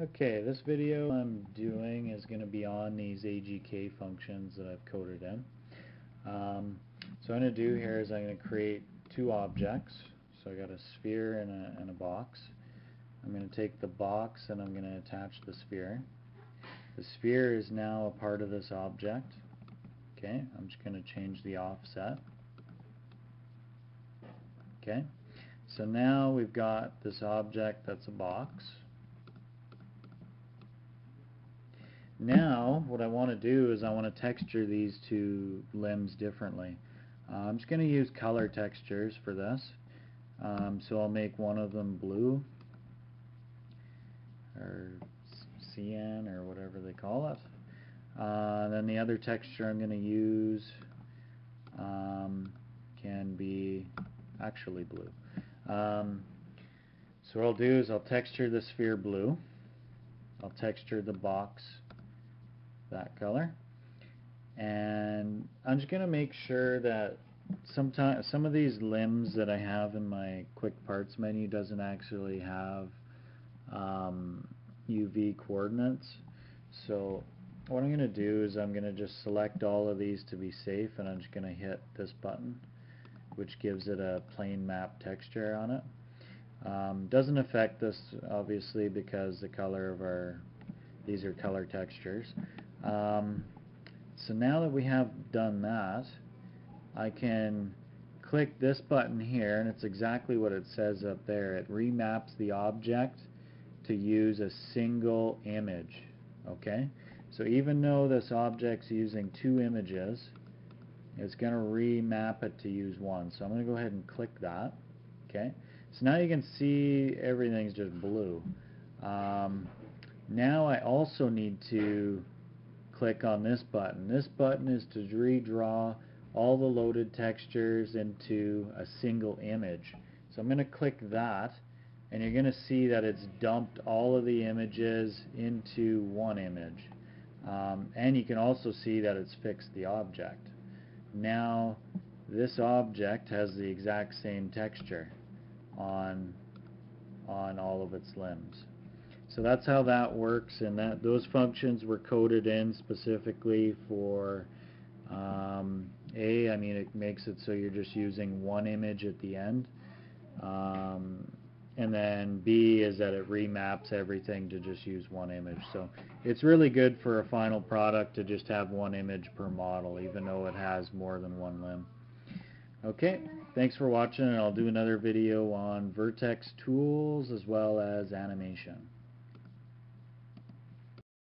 Okay, this video I'm doing is going to be on these AGK functions that I've coded in. Um, so what I'm going to do here is I'm going to create two objects. So I got a sphere and a, and a box. I'm going to take the box and I'm going to attach the sphere. The sphere is now a part of this object. Okay, I'm just going to change the offset. Okay, so now we've got this object that's a box. Now, what I want to do is I want to texture these two limbs differently. Uh, I'm just going to use color textures for this. Um, so I'll make one of them blue, or cyan, or whatever they call it. Uh, then the other texture I'm going to use um, can be actually blue. Um, so what I'll do is I'll texture the sphere blue. I'll texture the box that color. And I'm just going to make sure that sometimes some of these limbs that I have in my quick parts menu doesn't actually have um, UV coordinates. So what I'm going to do is I'm going to just select all of these to be safe and I'm just going to hit this button which gives it a plain map texture on it. Um, doesn't affect this obviously because the color of our these are color textures um, so now that we have done that, I can click this button here and it's exactly what it says up there. It remaps the object to use a single image. Okay? So even though this object's using two images, it's going to remap it to use one. So I'm going to go ahead and click that. Okay? So now you can see everything's just blue. Um, now I also need to click on this button. This button is to redraw all the loaded textures into a single image. So I'm going to click that and you're going to see that it's dumped all of the images into one image. Um, and you can also see that it's fixed the object. Now this object has the exact same texture on on all of its limbs. So that's how that works, and that those functions were coded in specifically for um, A. I mean, it makes it so you're just using one image at the end, um, and then B is that it remaps everything to just use one image. So it's really good for a final product to just have one image per model, even though it has more than one limb. Okay, thanks for watching, and I'll do another video on vertex tools as well as animation.